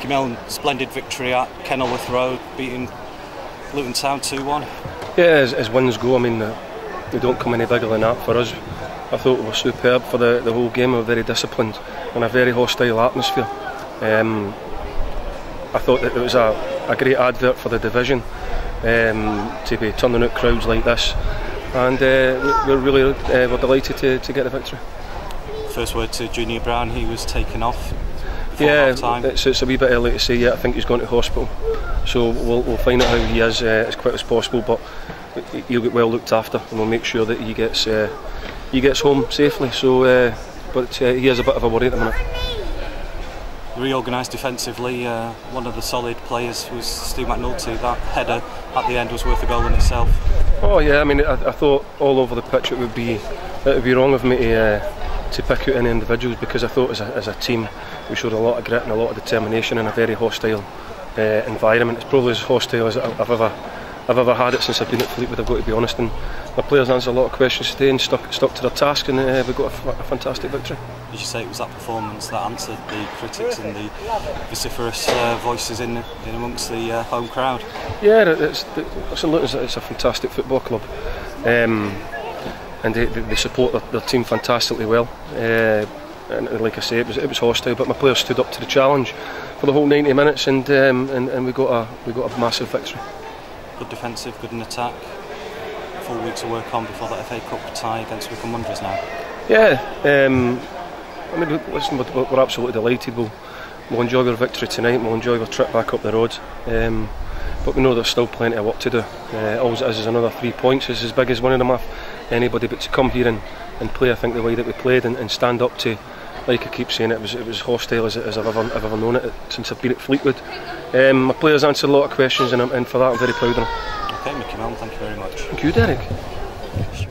Micky Mellon, splendid victory at Kenilworth Road, beating Luton Town 2 1. Yeah, as, as wins go, I mean, uh, they don't come any bigger than that for us. I thought we were superb for the, the whole game. We were very disciplined in a very hostile atmosphere. Um, I thought that it was a, a great advert for the division um, to be turning out crowds like this, and uh, we're really uh, we're delighted to, to get the victory. First word to Junior Brown, he was taken off. Yeah, it's, it's, a wee bit early to say yet. I think he's gone to hospital, so we'll, we'll find out how he is uh, as quick as possible. But he'll get well looked after, and we'll make sure that he gets uh, he gets home safely. So, uh, but uh, he has a bit of a worry at the minute. Reorganised defensively, uh, one of the solid players was Steve McNulty. That header at the end was worth a goal in itself. Oh yeah, I mean, I, I thought all over the pitch it would be it would be wrong of me to uh, to pick out any individuals because I thought as a, as a team we showed a lot of grit and a lot of determination in a very hostile uh, environment. It's probably as hostile as I've ever I've ever had it since I've been at Fleetwood. I've got to be honest, and my players answered a lot of questions today and stuck stuck to their task, and uh, we got a, a fantastic victory. Did you say it was that performance that answered the critics and the vociferous uh, voices in, in amongst the uh, home crowd? Yeah, it's, it's, a, it's a fantastic football club. Um, and they, they support their, their team fantastically well. Uh, and like I say, it was, it was hostile, but my players stood up to the challenge for the whole 90 minutes, and um, and, and we got a we got a massive victory. Good defensive, good in attack. Four weeks to work on before that FA Cup tie against Wickham Wanderers now. Yeah, um, I mean, listen, we're, we're absolutely delighted. We'll, we'll enjoy our victory tonight. We'll enjoy our trip back up the road. Um, but we know there's still plenty of work to do. Uh, all it is is another three points. It's as big as winning them off anybody. But to come here and, and play, I think the way that we played and, and stand up to like I keep saying, it was it was hostile as, as I've ever I've ever known it since I've been at Fleetwood. Um, my players answered a lot of questions, and, and for that I'm very proud of them. Okay, Micky Mellon, thank you very much. Thank you, Derek.